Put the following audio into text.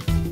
Bye.